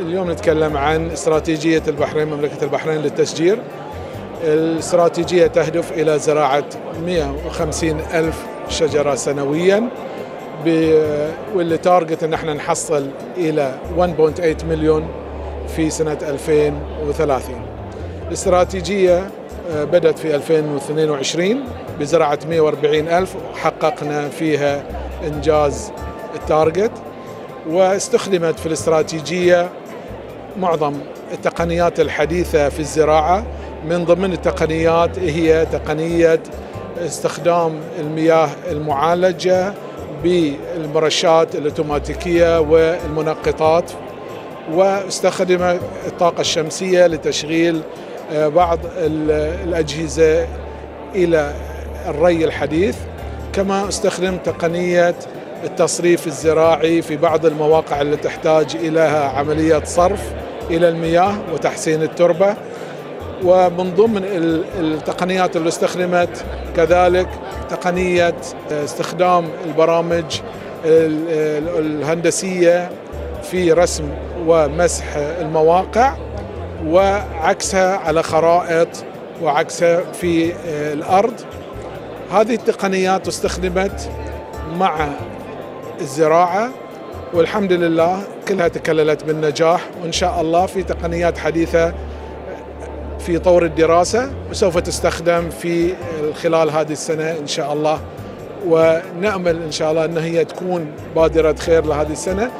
اليوم نتكلم عن استراتيجية البحرين مملكة البحرين للتشجير. الاستراتيجية تهدف إلى زراعة 150 ألف شجرة سنويا واللي تارجت إن إحنا نحصل إلى 1.8 مليون في سنة 2030 الاستراتيجية آه، بدأت في 2022 بزراعة 140 ألف وحققنا فيها إنجاز التارجت. واستخدمت في الاستراتيجية معظم التقنيات الحديثة في الزراعة من ضمن التقنيات هي تقنية استخدام المياه المعالجة بالمرشات الأوتوماتيكية والمنقطات واستخدم الطاقة الشمسية لتشغيل آه، بعض الأجهزة إلى الري الحديث. كما استخدم تقنية التصريف الزراعي في بعض المواقع اللي تحتاج إليها عملية صرف. إلى المياه وتحسين التربة. ومن ضمن التقنيات اللي استخدمت كذلك تقنية استخدام البرامج الهندسية في رسم ومسح المواقع وعكسها على خرائط وعكسها في الأرض. هذه التقنيات استخدمت مع الزراعة والحمد لله كلها تكللت بالنجاح وإن شاء الله في تقنيات حديثة في طور الدراسة وسوف تستخدم في خلال هذه السنة إن شاء الله. ونأمل إن شاء الله أن هي تكون بادرة خير لهذه السنة.